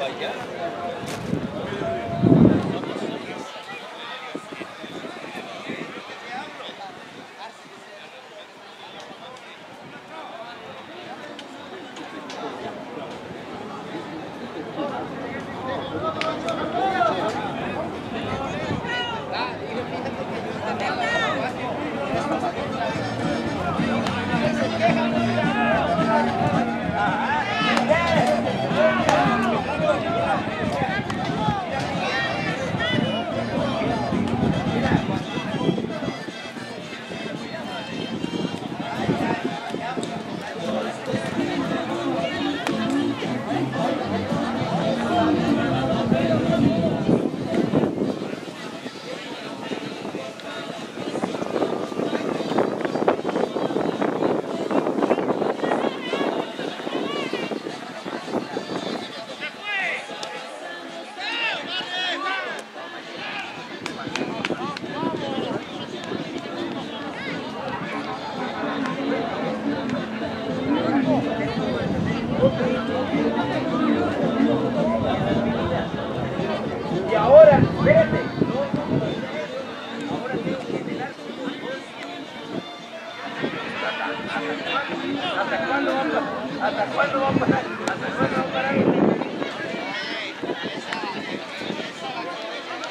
but yeah. ¿Hasta cuándo va a parar? ¿Hasta cuándo va a parar?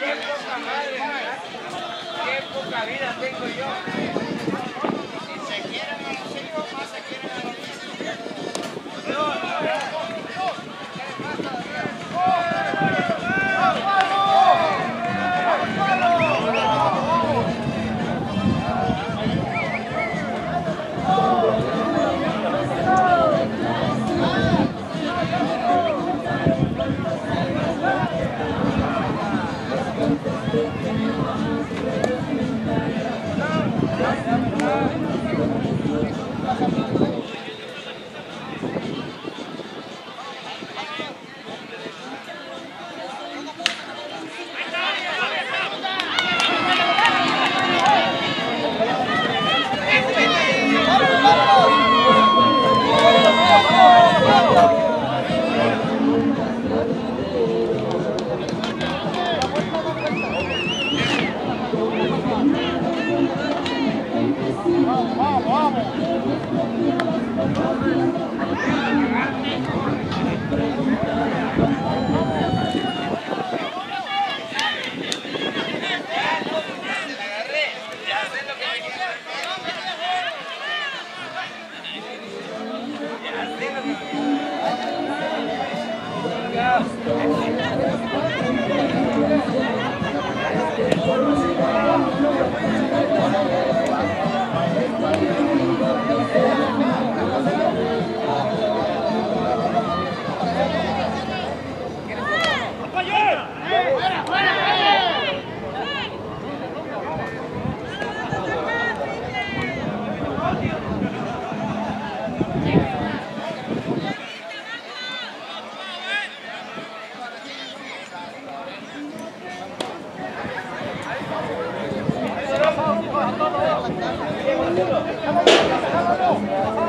¡Qué poca madre, ¡Qué poca vida tengo yo! Yes. やめろ!